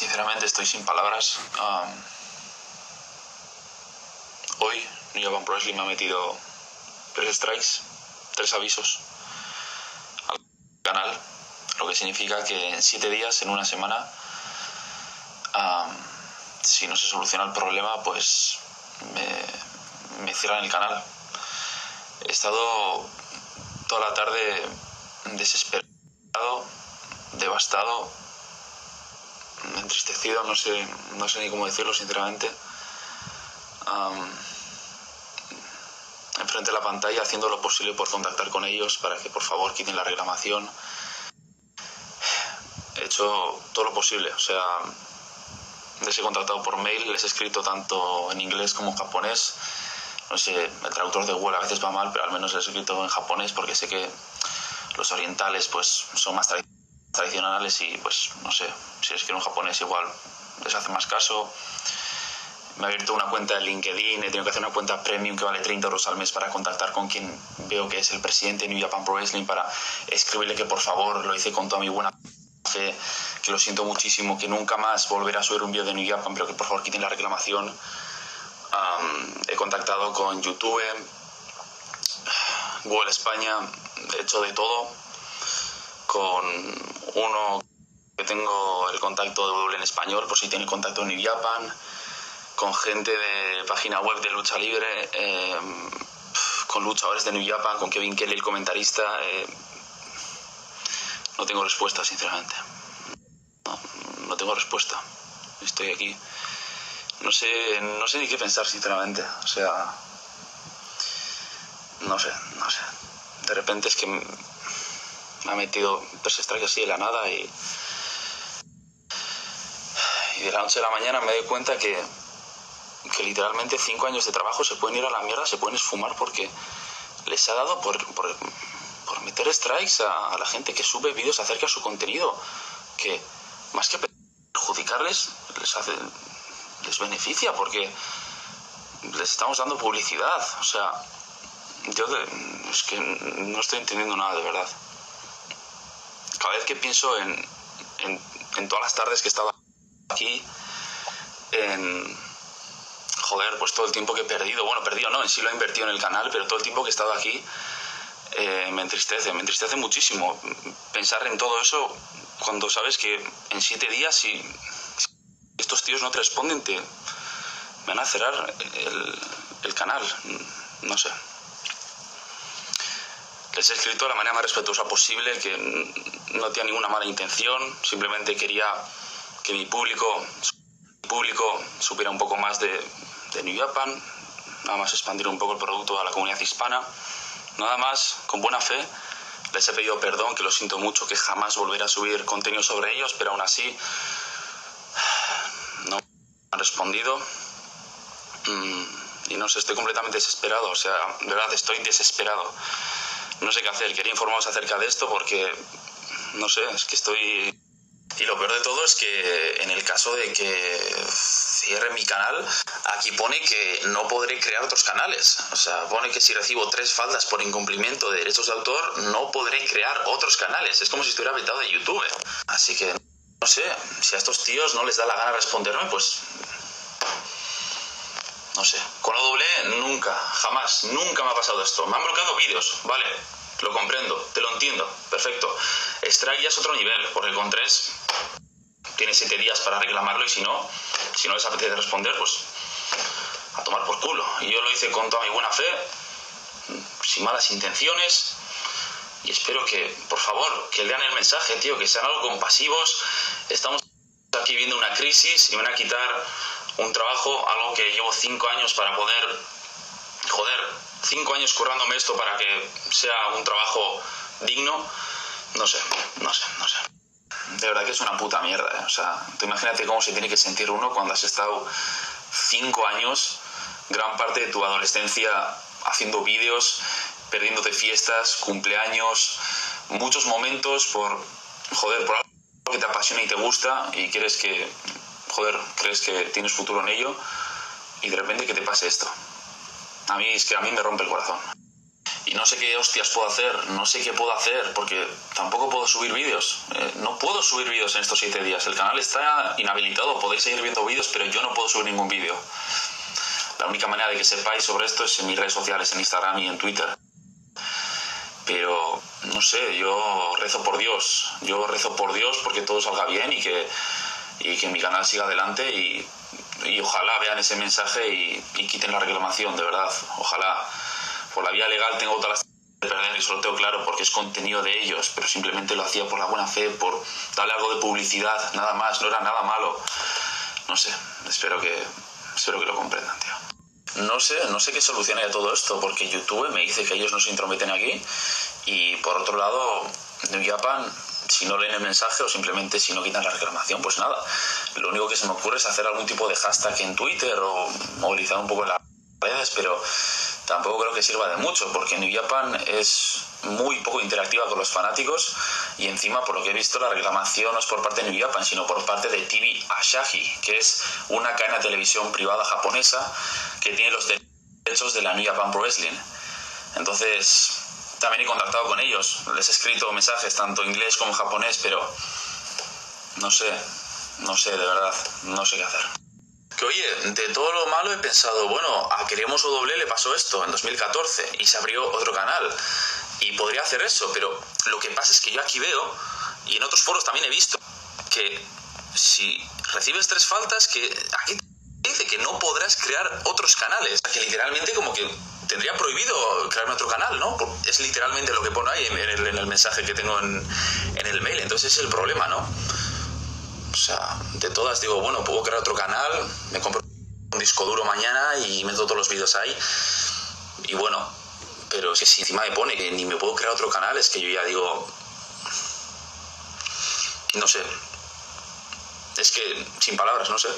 Sinceramente estoy sin palabras. hoy New Japan Pro me ha metido tres strikes, tres avisos al canal, lo que significa que en siete días, en una semana, si no se soluciona el problema, pues me cierran el canal. He estado toda la tarde desesperado, devastado, entristecido, no sé, no sé ni cómo decirlo sinceramente. enfrente de la pantalla haciendo lo posible por contactar con ellos para que por favor quiten la reclamación. He hecho todo lo posible, o sea, les he contactado por mail, les he escrito tanto en inglés como en japonés. No sé, el traductor de Google a veces va mal, pero al menos les he escrito en japonés porque sé que los orientales pues son más tradicionales y pues no sé, si es que un japonés igual les hace más caso. Me he abierto una cuenta en LinkedIn, he tenido que hacer una cuenta premium que vale 30 euros al mes para contactar con quien veo que es el presidente de New Japan Pro Wrestling para escribirle que por favor lo hice con toda mi buena fe, que lo siento muchísimo, que nunca más volverá a subir un vídeo de New Japan, pero que por favor quiten la reclamación. he contactado con YouTube, Google España, he hecho de todo. Con uno que tengo el contacto de Google en español, por si tiene contacto en Japan. Con gente de página web de lucha libre, em, con luchadores de New Japan, con Kevin Kelly, el comentarista. Eh, no tengo respuesta, sinceramente. No, no tengo respuesta. Estoy aquí. No sé, no sé ni qué pensar, sinceramente. O sea, no sé, no sé. De repente es que ha metido tres strikes así de la nada y, y de la noche a la mañana me doy cuenta que, que literalmente cinco años de trabajo se pueden ir a la mierda, se pueden esfumar porque les ha dado por, por, por meter strikes a, la gente que sube vídeos acerca de su contenido, que más que perjudicarles, les hace, les beneficia porque les estamos dando publicidad. O sea, yo es que no estoy entendiendo nada de verdad. Cada vez que pienso en, en, todas las tardes que he estado aquí, en joder, pues todo el tiempo que he perdido, bueno, perdido no, en sí lo he invertido en el canal, pero todo el tiempo que he estado aquí eh, me entristece, me entristece muchísimo pensar en todo eso cuando sabes que en siete días si, estos tíos no te responden te van a cerrar el canal, no sé les he escrito de la manera más respetuosa posible, que no tenía ninguna mala intención, simplemente quería que mi público, público supiera un poco más de, de New Japan, nada más expandir un poco el producto a la comunidad hispana, nada más, con buena fe, les he pedido perdón, que lo siento mucho, que jamás volveré a subir contenido sobre ellos, pero aún así no han respondido. Mm, y no sé, estoy completamente desesperado, o sea, de verdad estoy desesperado no sé qué hacer. Quería informaros acerca de esto porque, no sé, es que estoy... Y lo peor de todo es que en el caso de que cierre mi canal, aquí pone que no podré crear otros canales. O sea, pone que si recibo tres faltas por incumplimiento de derechos de autor, no podré crear otros canales. Es como si estuviera vetado de YouTube. Así que, no sé, si a estos tíos no les da la gana responderme, pues no sé, con doble nunca, jamás, nunca me ha pasado esto. Me han bloqueado vídeos, vale, lo comprendo, te lo entiendo, perfecto. Strike ya es otro nivel, porque con tres tienes siete días para reclamarlo y si no, si no les apetece responder, pues a tomar por culo. Y yo lo hice con toda mi buena fe, sin malas intenciones, y espero que, por favor, que lean el mensaje, tío, que sean algo compasivos. Estamos aquí viendo una crisis y me van a quitar un trabajo, algo que llevo cinco años para poder, joder, cinco años currándome esto para que sea un trabajo digno, no sé, no sé, no sé. De verdad que es una puta mierda, ¿eh? O sea, tú imagínate cómo se tiene que sentir uno cuando has estado cinco años, gran parte de tu adolescencia haciendo vídeos, perdiéndote fiestas, cumpleaños, muchos momentos por, joder, por algo que te apasiona y te gusta y quieres que joder, crees que tienes futuro en ello y de repente que te pase esto. A mí es que a mí me rompe el corazón. y no sé qué hostias puedo hacer, no sé qué puedo hacer, porque tampoco puedo subir vídeos. Eh, no puedo subir vídeos en estos siete días. El canal está inhabilitado, podéis seguir viendo vídeos, pero yo no puedo subir ningún vídeo. La única manera de que sepáis sobre esto es en mis redes sociales, en Instagram y en Twitter. Pero, no sé, yo rezo por Dios. Yo rezo por Dios porque todo salga bien y que, y que mi canal siga adelante y, y ojalá vean ese mensaje y, y quiten la reclamación, de verdad. Ojalá por la vía legal tengo todas las de perder, eso lo tengo claro porque es contenido de ellos, pero simplemente lo hacía por la buena fe, por darle algo de publicidad, nada más, no era nada malo. No sé, espero que, espero que lo comprendan, tío. No sé, no sé qué solución hay a todo esto, porque YouTube me dice que ellos no se intrometen aquí y por otro lado, New Japan, si no leen el mensaje o simplemente si no quitan la reclamación, pues nada. Lo único que se me ocurre es hacer algún tipo de hashtag en Twitter o movilizar un poco las redes, pero tampoco creo que sirva de mucho, porque New Japan es muy poco interactiva con los fanáticos y encima, por lo que he visto, la reclamación no es por parte de New Japan, sino por parte de TV Asahi, que es una cadena de televisión privada japonesa que tiene los derechos de la New Japan Pro Wrestling. Entonces, también he contactado con ellos, les he escrito mensajes tanto en inglés como en japonés, pero no sé, no sé, de verdad, no sé qué hacer. Que oye, de todo lo malo he pensado, bueno, a Queremos OW le pasó esto en 2014 y se abrió otro canal. Y podría hacer eso, pero lo que pasa es que yo aquí veo y en otros foros también he visto que si recibes tres faltas, que aquí dice que no podrás crear otros canales, que literalmente como que tendría prohibido crearme otro canal, ¿no? Es literalmente lo que pone ahí en el, en el mensaje que tengo en, en el mail, entonces es el problema, ¿no? O sea, de todas digo, bueno, puedo crear otro canal, me compro un disco duro mañana y meto todos los vídeos ahí. Y bueno, pero si encima me pone que ni me puedo crear otro canal, es que yo ya digo, no sé. Es que sin palabras, no sé.